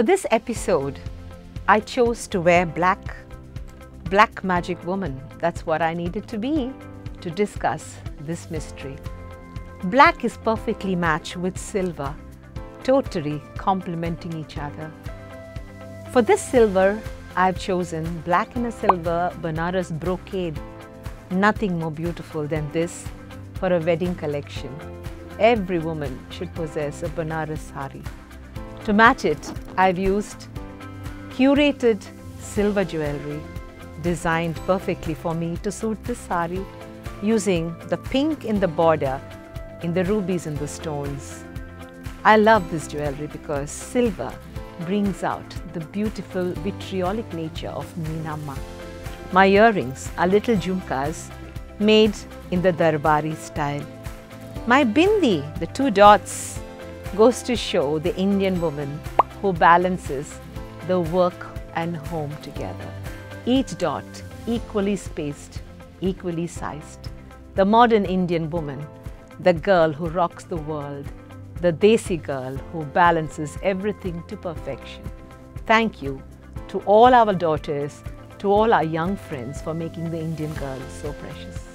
For this episode, I chose to wear black, black magic woman. That's what I needed to be to discuss this mystery. Black is perfectly matched with silver, totally complementing each other. For this silver, I've chosen black and a silver Banaras brocade. Nothing more beautiful than this for a wedding collection. Every woman should possess a Banaras sari. To match it, I've used curated silver jewelry designed perfectly for me to suit this sari using the pink in the border in the rubies and the stones. I love this jewelry because silver brings out the beautiful vitriolic nature of Meenamma. My earrings are little jhumkas made in the Darbari style. My bindi, the two dots, goes to show the Indian woman who balances the work and home together. Each dot equally spaced, equally sized. The modern Indian woman, the girl who rocks the world, the Desi girl who balances everything to perfection. Thank you to all our daughters, to all our young friends for making the Indian girl so precious.